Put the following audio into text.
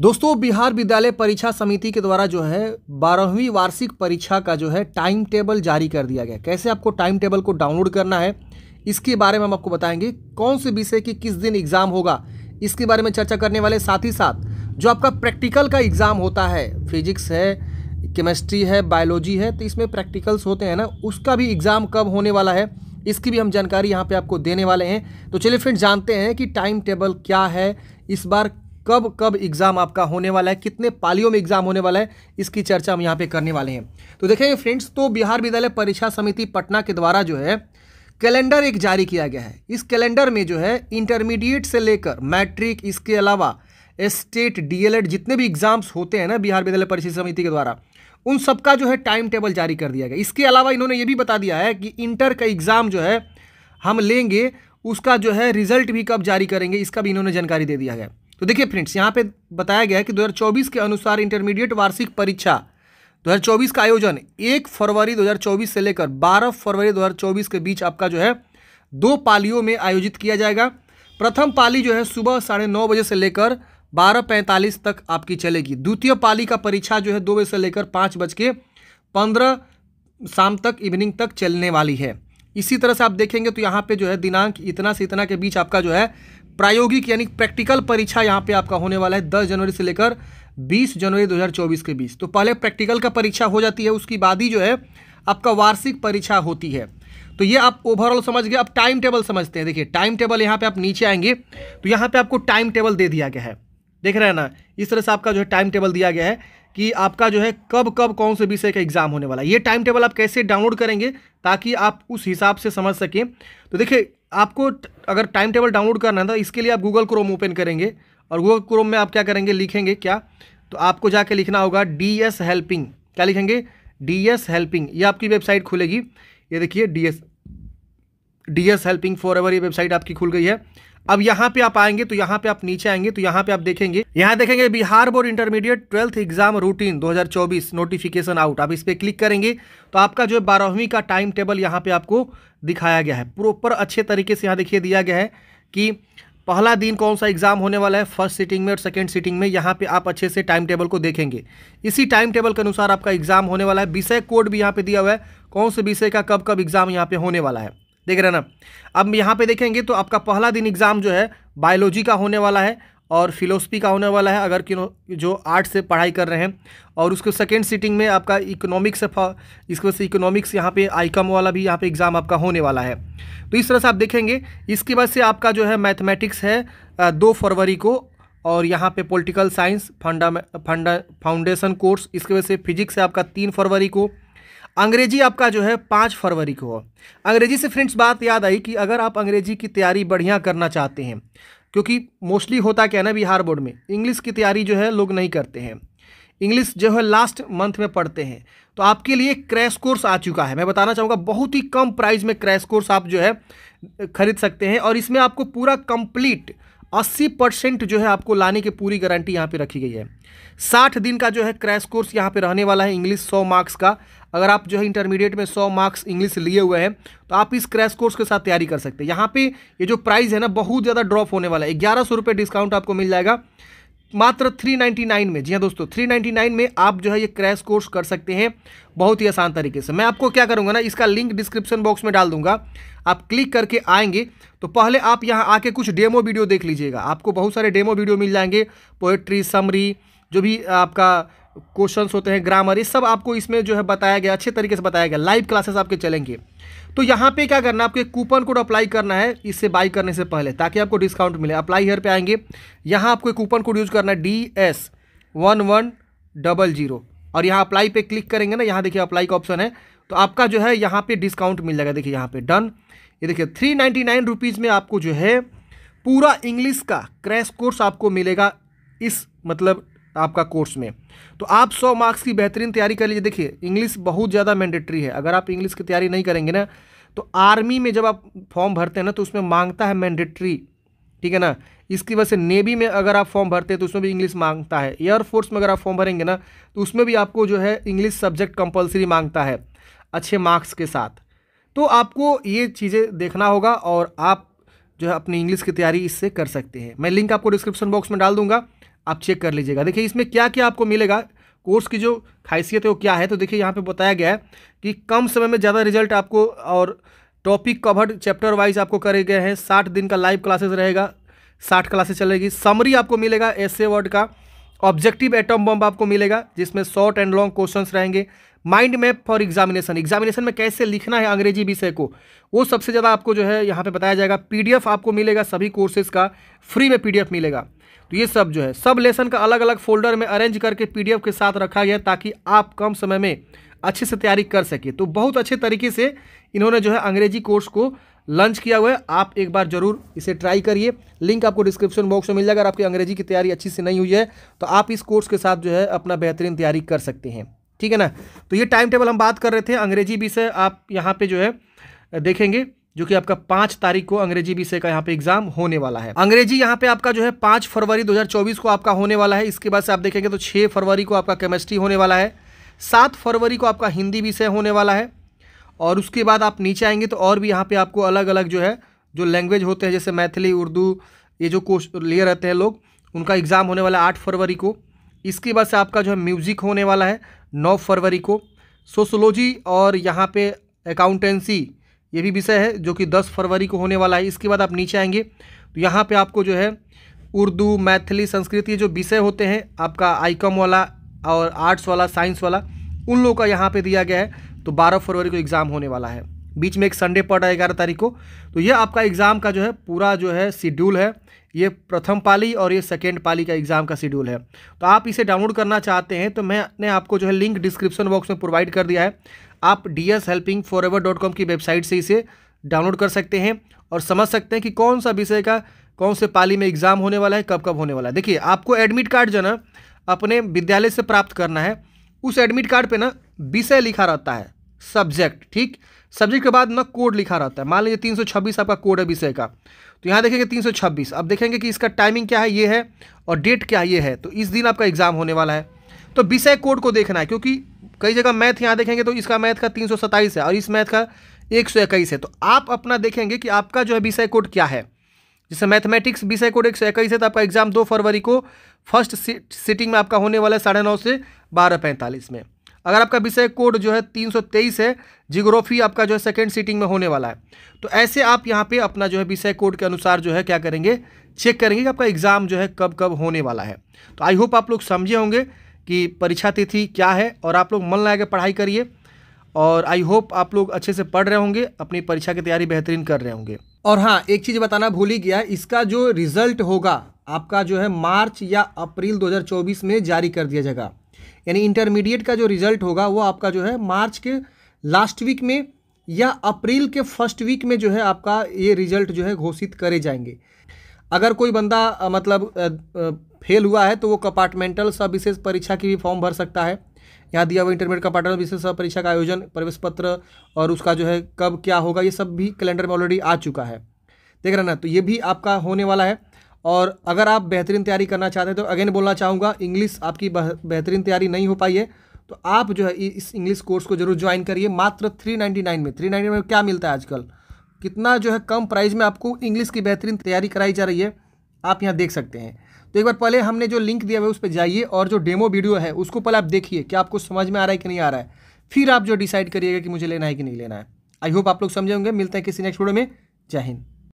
दोस्तों, बिहार विद्यालय परीक्षा समिति के द्वारा जो है, बारहवीं वार्षिक परीक्षा का जो है टाइम टेबल जारी कर दिया गया। कैसे आपको टाइम टेबल को डाउनलोड करना है, इसके बारे में हम आपको बताएँगे। कौन से विषय की किस दिन एग्ज़ाम होगा, इसके बारे में चर्चा करने वाले साथ ही साथ, जो आपका प्रैक्टिकल का एग्ज़ाम होता है फिजिक्स है केमिस्ट्री है बायोलॉजी है तो इसमें प्रैक्टिकल्स होते हैं ना, उसका भी एग्ज़ाम कब होने वाला है, इसकी भी हम जानकारी यहाँ पे आपको देने वाले हैं। तो चलिए फ्रेंड्स जानते हैं कि टाइम टेबल क्या है, इस बार कब कब एग्ज़ाम आपका होने वाला है, कितने पालियों में एग्ज़ाम होने वाला है, इसकी चर्चा हम यहाँ पे करने वाले हैं। तो देखेंगे फ्रेंड्स तो बिहार विद्यालय परीक्षा समिति पटना के द्वारा जो है कैलेंडर एक जारी किया गया है। इस कैलेंडर में जो है इंटरमीडिएट से लेकर मैट्रिक इसके अलावा स्टेट डीएलएड जितने भी एग्ज़ाम्स होते हैं ना, बिहार विद्यालय परीक्षा समिति के द्वारा, उन सबका जो है टाइम टेबल जारी कर दिया गया। इसके अलावा इन्होंने ये भी बता दिया है कि इंटर का एग्ज़ाम जो है, हम लेंगे, उसका जो है रिज़ल्ट भी कब जारी करेंगे, इसका भी इन्होंने जानकारी दे दिया है तो देखिए फ्रेंड्स, यहाँ पे बताया गया है कि 2024 के अनुसार इंटरमीडिएट वार्षिक परीक्षा 2024 का आयोजन 1 फरवरी 2024 से लेकर 12 फरवरी 2024 के बीच आपका जो है, दो पालियों में आयोजित किया जाएगा। प्रथम पाली जो है सुबह साढ़े नौ बजे से लेकर बारह पैंतालीस तक आपकी चलेगी। द्वितीय पाली का परीक्षा जो है दो बजे से लेकर पाँच बज के पंद्रह शाम तक, इवनिंग तक चलने वाली है। इसी तरह से आप देखेंगे तो यहाँ पे जो है दिनांक इतना से इतना के बीच आपका जो है प्रायोगिक यानी प्रैक्टिकल परीक्षा यहाँ पे आपका होने वाला है दस जनवरी से लेकर बीस जनवरी 2024 के बीच। तो पहले प्रैक्टिकल का परीक्षा हो जाती है, उसकी बाद ही जो है आपका वार्षिक परीक्षा होती है। तो ये आप ओवरऑल समझ गए, अब टाइम टेबल समझते हैं। देखिए टाइम टेबल यहाँ पे आप नीचे आएँगे तो यहाँ पे आपको टाइम टेबल दे दिया गया है। देख रहे हैं ना, इस तरह से आपका जो है टाइम टेबल दिया गया है कि आपका जो है कब कब कौन से विषय का एग्ज़ाम होने वाला है। ये टाइम टेबल आप कैसे डाउनलोड करेंगे ताकि आप उस हिसाब से समझ सकें। तो देखिए, आपको अगर टाइम टेबल डाउनलोड करना है तो इसके लिए आप गूगल क्रोम ओपन करेंगे और गूगल क्रोम में आप क्या करेंगे, लिखेंगे क्या? तो आपको जाके लिखना होगा डी एस हेल्पिंग क्या लिखेंगे? डी एस हेल्पिंग ये आपकी वेबसाइट खुलेगी। ये देखिए D S D S helping forever ये वेबसाइट आपकी खुल गई है। अब यहाँ पे आप आएँगे तो यहाँ पे आप नीचे आएँगे तो यहाँ पे आप देखेंगे। यहाँ देखेंगे Bihar board intermediate twelfth exam routine 2024 notification out आप इस पर क्लिक करेंगे तो आपका जो बारहवीं का टाइम टेबल यहाँ पे आपको दिखाया गया है। प्रॉपर अच्छे तरीके से यहाँ देखिए दिया गया है कि पहला दिन कौन सा एग्ज़ाम होने वाला है फ़र्स्ट सीटिंग में और सेकेंड सीटिंग में, यहाँ पे आप अच्छे से टाइम टेबल को देखेंगे। इसी टाइम टेबल के अनुसार आपका एग्ज़ाम होने वाला है। विषय कोड भी यहाँ पे दिया हुआ है। कौन से विषय का कब कब एग्ज़ाम यहाँ पे होने वाला है? देख रहे ना? अब यहाँ पे देखेंगे तो आपका पहला दिन एग्ज़ाम जो है, बायोलॉजी का होने वाला है और फिलोसफी का होने वाला है, अगर कि जो आर्ट से पढ़ाई कर रहे हैं। और उसके सेकेंड सीटिंग में आपका इकोनॉमिक्स इसकी वजह से इकोनॉमिक्स यहाँ पे आईकम वाला भी यहाँ पे एग्ज़ाम आपका होने वाला है। तो इस तरह से आप देखेंगे, इसकी वजह से आपका जो है मैथमेटिक्स है दो फरवरी को और यहाँ पे पॉलिटिकल साइंस फंडा फंडा फाउंडेशन कोर्स इसकी वजह से फिजिक्स है आपका तीन फरवरी को। अंग्रेज़ी आपका जो है पाँच फरवरी को हो। अंग्रेज़ी से फ्रेंड्स, बात याद आई कि अगर आप अंग्रेज़ी की तैयारी बढ़िया करना चाहते हैं, क्योंकि मोस्टली होता क्या है ना बिहार बोर्ड में, इंग्लिश की तैयारी जो है लोग नहीं करते हैं। इंग्लिश जो है लास्ट मंथ में पढ़ते हैं। तो आपके लिए क्रैश कोर्स आ चुका है। मैं बताना चाहूँगा, बहुत ही कम प्राइस में क्रैश कोर्स आप जो है, खरीद सकते हैं और इसमें आपको पूरा कंप्लीट अस्सी परसेंट जो है आपको लाने की पूरी गारंटी यहाँ पे रखी गई है। साठ दिन का जो है क्रैश कोर्स यहाँ पे रहने वाला है इंग्लिश सौ मार्क्स का। अगर आप जो है इंटरमीडिएट में सौ मार्क्स इंग्लिश लिए हुए हैं तो आप इस क्रैश कोर्स के साथ तैयारी कर सकते हैं। यहाँ पे ये जो प्राइस है ना, बहुत ज़्यादा ड्रॉप होने वाला है। ग्यारह सौ रुपये डिस्काउंट आपको मिल जाएगा। मात्र 399 में, जी हाँ दोस्तों 399 में आप जो है ये क्रैश कोर्स कर सकते हैं बहुत ही आसान तरीके से। मैं आपको क्या करूँगा ना, इसका लिंक डिस्क्रिप्शन बॉक्स में डाल दूँगा। आप क्लिक करके आएँगे तो पहले आप यहाँ आके कुछ डेमो वीडियो देख लीजिएगा। आपको बहुत सारे डेमो वीडियो मिल जाएँगे पोएट्री समरी जो भी आपका क्वेश्चंस होते हैं ग्रामर ये सब आपको इसमें जो है बताया गया, अच्छे तरीके से बताया गया। लाइव क्लासेस आपके चलेंगे। तो यहाँ पे क्या करना है, आपको कूपन कोड अप्लाई करना है, इससे बाई करने से पहले, ताकि आपको डिस्काउंट मिले। अप्लाई हेयर पे आएँगे। यहाँ आपको कूपन कोड यूज़ करना है D S one one double zero और यहाँ अप्लाई पे क्लिक करेंगे ना, यहाँ देखिए अप्लाई का ऑप्शन है। तो आपका जो है, यहाँ पे डिस्काउंट मिल जाएगा। देखिए यहाँ पे डन ये देखिए थ्री नाइन्टी नाइन रुपीज़ में आपको जो है, पूरा इंग्लिश का क्रैश कोर्स आपको मिलेगा। इस मतलब आपका कोर्स में। तो आप सौ मार्क्स की बेहतरीन तैयारी कर लीजिए। देखिए, इंग्लिश बहुत ज़्यादा मैंडेटरी है। अगर आप इंग्लिश की तैयारी नहीं करेंगे ना तो आर्मी में जब आप फॉर्म भरते हैं ना तो उसमें माँगता है मैंडेटरी ठीक है ना? इसकी वजह से नेवी में अगर आप फॉर्म भरते हैं तो उसमें भी इंग्लिश माँगता है। एयरफोर्स में अगर आप फॉर्म भरेंगे ना तो उसमें भी आपको जो है इंग्लिश सब्जेक्ट कंपलसरी माँगता है, अच्छे मार्क्स के साथ। तो आपको ये चीज़ें देखना होगा और आप जो है अपनी इंग्लिश की तैयारी इससे कर सकते हैं। मैं लिंक आपको डिस्क्रिप्शन बॉक्स में डाल दूँगा। आप चेक कर लीजिएगा। देखिए, इसमें क्या क्या आपको मिलेगा? कोर्स की जो खासियत है वो क्या है? तो देखिए, यहाँ पे बताया गया है कि कम समय में ज़्यादा रिज़ल्ट आपको और टॉपिक कवर्ड चैप्टर वाइज आपको करे गए हैं। साठ दिन का लाइव क्लासेस रहेगा, साठ क्लासेस चलेगी। समरी आपको मिलेगा एसए वर्ड का। ऑब्जेक्टिव एटम बॉम्ब आपको मिलेगा, जिसमें शॉर्ट एंड लॉन्ग क्वेश्चंस रहेंगे। Mind map for examination. Examination में कैसे लिखना है अंग्रेज़ी विषय को, वो सबसे ज़्यादा आपको जो है यहाँ पे बताया जाएगा। पीडीएफ आपको मिलेगा सभी कोर्सेज का, फ्री में पीडीएफ मिलेगा। तो ये सब जो है, सब लेसन का अलग अलग फोल्डर में अरेंज करके पीडीएफ के साथ रखा गया ताकि आप कम समय में अच्छे से तैयारी कर सके। तो बहुत अच्छे तरीके से इन्होंने जो है अंग्रेज़ी कोर्स को लंच किया हुआ है, आप एक बार ज़रूर इसे ट्राई करिए। लिंक आपको डिस्क्रिप्शन बॉक्स में मिल जाएगा अगर आपकी अंग्रेज़ी की तैयारी अच्छी से नहीं हुई है तो आप इस कोर्स के साथ जो है अपना बेहतरीन तैयारी कर सकते हैं। ठीक है ना? तो ये टाइम टेबल हम बात कर रहे थे, अंग्रेज़ी विषय आप यहाँ पे जो है, देखेंगे, जो कि आपका पाँच तारीख को अंग्रेज़ी विषय का यहाँ पे एग्ज़ाम होने वाला है। अंग्रेज़ी यहाँ पे आपका जो है पाँच फरवरी 2024 को आपका होने वाला है। इसके बाद से आप देखेंगे तो छः फरवरी को आपका केमिस्ट्री होने वाला है, सात फरवरी को आपका हिंदी विषय होने वाला है और उसके बाद आप नीचे आएँगे तो और भी यहाँ पे आपको अलग अलग जो है, जो लैंग्वेज होते हैं, जैसे मैथिली, उर्दू, ये जो कोर्स लिए रहते हैं लोग, उनका एग्ज़ाम होने वाला है आठ फरवरी को। इसके बाद से आपका जो है म्यूज़िक होने वाला है नौ फरवरी को। सोशोलॉजी और यहाँ पे अकाउंटेंसी ये भी विषय है जो कि दस फरवरी को होने वाला है। इसके बाद आप नीचे आएँगे तो यहाँ पे आपको जो है उर्दू, मैथिली, संस्कृत, ये जो विषय होते हैं, आपका आईकम वाला और आर्ट्स वाला, साइंस वाला, उन लोगों का यहाँ पे दिया गया है। तो बारह फरवरी को एग्ज़ाम होने वाला है। बीच में एक संडे पड़ रहा है ग्यारह तारीख को। तो ये आपका एग्ज़ाम का जो है, पूरा जो है, शेड्यूल है। ये प्रथम पाली और ये सेकेंड पाली का एग्ज़ाम का शेड्यूल है। तो आप इसे डाउनलोड करना चाहते हैं तो मैंने आपको जो है, लिंक डिस्क्रिप्शन बॉक्स में प्रोवाइड कर दिया है। आप D S helping for ever dot com की वेबसाइट से इसे डाउनलोड कर सकते हैं और समझ सकते हैं कि कौन सा विषय का, कौन से पाली में एग्ज़ाम होने वाला है कब कब होने वाला है। देखिए, आपको एडमिट कार्ड जो ना, अपने विद्यालय से प्राप्त करना है। उस एडमिट कार्ड पे ना विषय लिखा रहता है सब्जेक्ट ठीक? सब्जेक्ट के बाद ना कोड लिखा रहता है। मान लीजिए तीन सौ छब्बीस आपका कोड है विषय का। तो यहाँ देखेंगे तीन सौ छब्बीस। अब देखेंगे कि इसका टाइमिंग क्या है, ये है, और डेट क्या ये है। तो इस दिन आपका एग्ज़ाम होने वाला है। तो विषय कोड को देखना है, क्योंकि कई जगह मैथ यहाँ देखेंगे तो इसका मैथ का तीन सौ सत्ताईस है, और इस मैथ का एक सौ इक्कीस है। तो आप अपना देखेंगे कि आपका जो है विषय कोड क्या है। जैसे मैथमेटिक्स विषय कोड एक सौ इक्कीस है तो आपका एग्ज़ाम दो फरवरी को फ़र्स्ट सिटिंग में आपका होने वाला है साढ़े नौ से बारह पैंतालीस में। अगर आपका विषय कोड जो है तीन सौ तेईस है, जियोग्राफी आपका जो है सेकेंड सीटिंग में होने वाला है। तो ऐसे आप यहाँ पे अपना जो है विषय कोड के अनुसार जो है क्या करेंगे? चेक करेंगे कि आपका एग्ज़ाम जो है कब कब होने वाला है। तो आई होप आप लोग समझे होंगे कि परीक्षा तिथि क्या है और आप लोग मन लगा के पढ़ाई करिए और आई होप आप लोग अच्छे से पढ़ रहे होंगे, अपनी परीक्षा की तैयारी बेहतरीन कर रहे होंगे। और हाँ एक चीज़ बताना भूल ही गया, इसका जो रिज़ल्ट होगा, आपका जो है मार्च या अप्रैल 2024 में जारी कर दिया जाएगा। यानी इंटरमीडिएट का जो रिज़ल्ट होगा, वो आपका जो है मार्च के लास्ट वीक में या अप्रैल के फ़र्स्ट वीक में जो है आपका ये रिज़ल्ट जो है घोषित करे जाएँगे। अगर कोई बंदा मतलब फेल हुआ है तो वो कंपार्टमेंटल सब विशेष परीक्षा की भी फॉर्म भर सकता है। यहाँ दिया हुआ इंटरमीडिएट कंपार्टमेंटल विशेष परीक्षा का आयोजन, प्रवेश पत्र और उसका जो है कब क्या होगा, ये सब भी कैलेंडर में ऑलरेडी आ चुका है। देख रहे ना तो ये भी आपका होने वाला है। और अगर आप बेहतरीन तैयारी करना चाहते हैं तो अगेन बोलना चाहूँगा इंग्लिश आपकी बेहतरीन तैयारी नहीं हो पाई है। तो आप जो है इस इंग्लिश कोर्स को ज़रूर ज्वाइन करिए, मात्र थ्री नाइन्टी नाइन में। थ्री नाइन्टी में क्या मिलता है आजकल? कितना जो है कम प्राइस में आपको इंग्लिश की बेहतरीन तैयारी कराई जा रही है, आप यहाँ देख सकते हैं। तो एक बार पहले हमने जो लिंक दिया हुआ है, उस पर जाइए और जो डेमो वीडियो है, उसको पहले आप देखिए कि आपको समझ में आ रहा है कि नहीं आ रहा है। फिर आप जो डिसाइड करिएगा कि मुझे लेना है कि नहीं लेना है। आई होप आप लोग समझे होंगे। मिलते हैं किसी नेक्स्ट वीडियो में। जय हिंद।